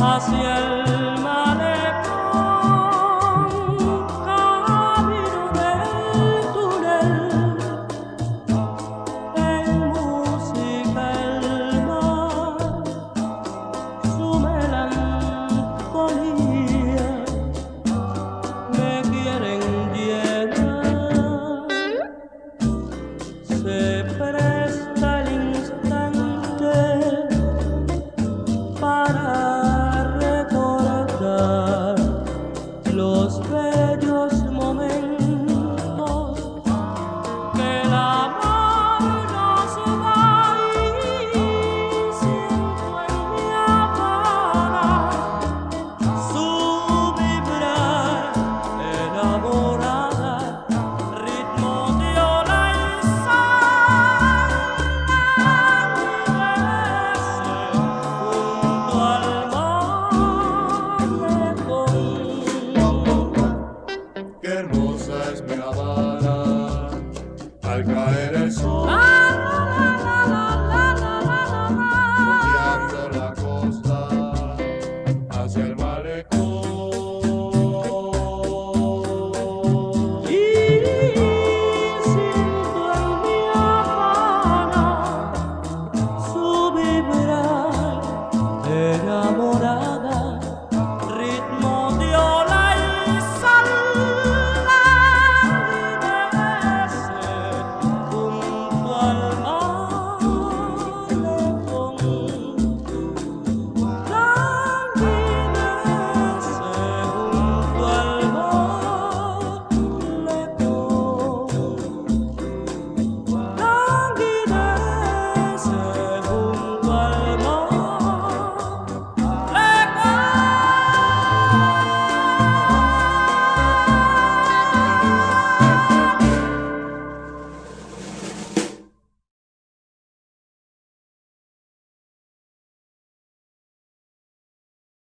hacia el es mi al caer el sol. La costa hacia el malecón.